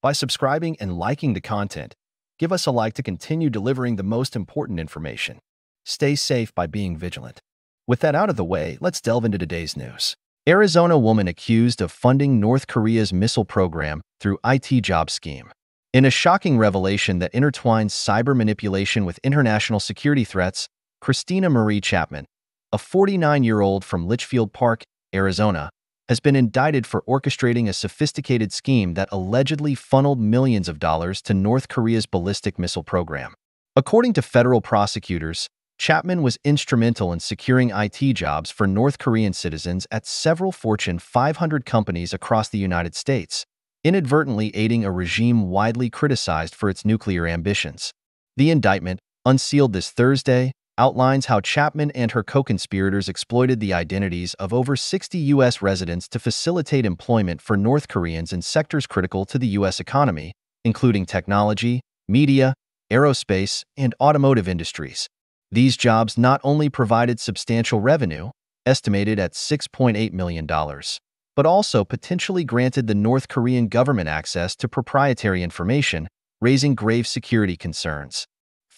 By subscribing and liking the content, give us a like to continue delivering the most important information. Stay safe by being vigilant. With that out of the way, let's delve into today's news. Arizona woman accused of funding North Korea's missile program through IT job scheme. In a shocking revelation that intertwines cyber manipulation with international security threats, Christina Marie Chapman, a 49-year-old from Litchfield Park, Arizona, has been indicted for orchestrating a sophisticated scheme that allegedly funneled millions of dollars to North Korea's ballistic missile program. According to federal prosecutors, Chapman was instrumental in securing IT jobs for North Korean citizens at several Fortune 500 companies across the United States, inadvertently aiding a regime widely criticized for its nuclear ambitions. The indictment, unsealed this Thursday, outlines how Chapman and her co-conspirators exploited the identities of over 60 U.S. residents to facilitate employment for North Koreans in sectors critical to the U.S. economy, including technology, media, aerospace, and automotive industries. These jobs not only provided substantial revenue, estimated at $6.8 million, but also potentially granted the North Korean government access to proprietary information, raising grave security concerns.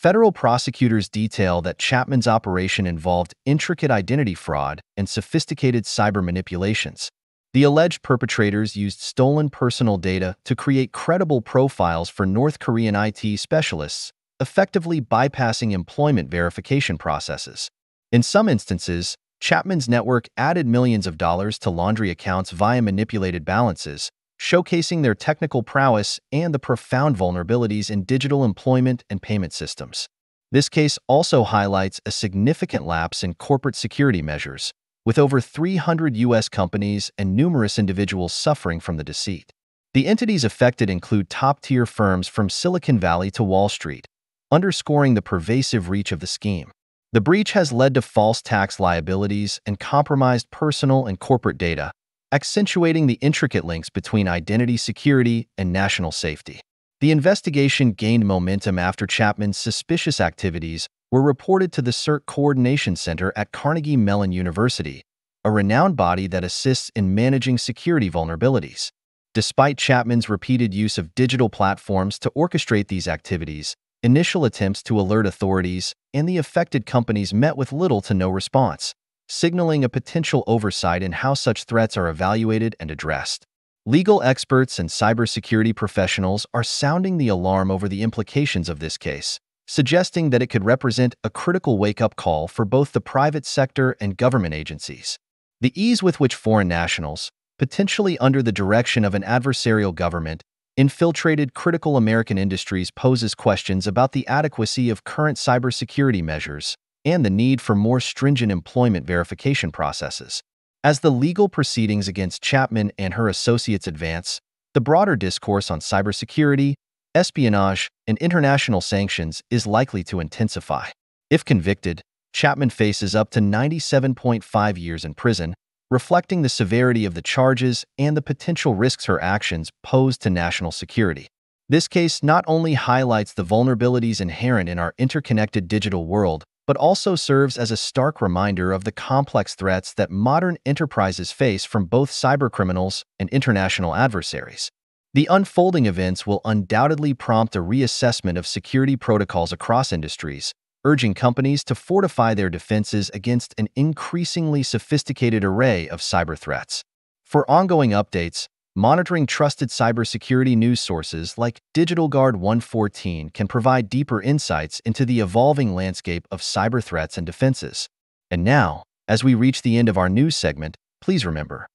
Federal prosecutors detail that Chapman's operation involved intricate identity fraud and sophisticated cyber manipulations. The alleged perpetrators used stolen personal data to create credible profiles for North Korean IT specialists, effectively bypassing employment verification processes. In some instances, Chapman's network added millions of dollars to laundry accounts via manipulated balances, showcasing their technical prowess and the profound vulnerabilities in digital employment and payment systems. This case also highlights a significant lapse in corporate security measures, with over 300 U.S. companies and numerous individuals suffering from the deceit. The entities affected include top-tier firms from Silicon Valley to Wall Street, underscoring the pervasive reach of the scheme. The breach has led to false tax liabilities and compromised personal and corporate data, accentuating the intricate links between identity security and national safety. The investigation gained momentum after Chapman's suspicious activities were reported to the CERT Coordination Center at Carnegie Mellon University, a renowned body that assists in managing security vulnerabilities. Despite Chapman's repeated use of digital platforms to orchestrate these activities, initial attempts to alert authorities and the affected companies met with little to no response signaling a potential oversight in how such threats are evaluated and addressed. Legal experts and cybersecurity professionals are sounding the alarm over the implications of this case, suggesting that it could represent a critical wake-up call for both the private sector and government agencies. The ease with which foreign nationals, potentially under the direction of an adversarial government, infiltrated critical American industries poses questions about the adequacy of current cybersecurity measures and the need for more stringent employment verification processes. As the legal proceedings against Chapman and her associates advance, the broader discourse on cybersecurity, espionage, and international sanctions is likely to intensify. If convicted, Chapman faces up to 97.5 years in prison, reflecting the severity of the charges and the potential risks her actions pose to national security. This case not only highlights the vulnerabilities inherent in our interconnected digital world, but also serves as a stark reminder of the complex threats that modern enterprises face from both cybercriminals and international adversaries. The unfolding events will undoubtedly prompt a reassessment of security protocols across industries, urging companies to fortify their defenses against an increasingly sophisticated array of cyber threats. For ongoing updates, Monitoring trusted cybersecurity news sources like DigitalGuard 114 can provide deeper insights into the evolving landscape of cyber threats and defenses. And now, as we reach the end of our news segment, please remember,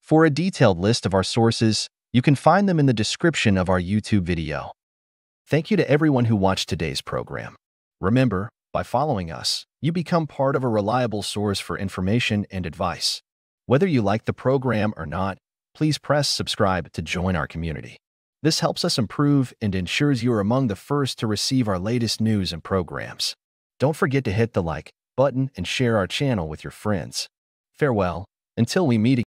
for a detailed list of our sources, you can find them in the description of our YouTube video. Thank you to everyone who watched today's program. Remember, by following us, you become part of a reliable source for information and advice. Whether you like the program or not, please press subscribe to join our community. This helps us improve and ensures you are among the first to receive our latest news and programs. Don't forget to hit the like button and share our channel with your friends. Farewell, until we meet again.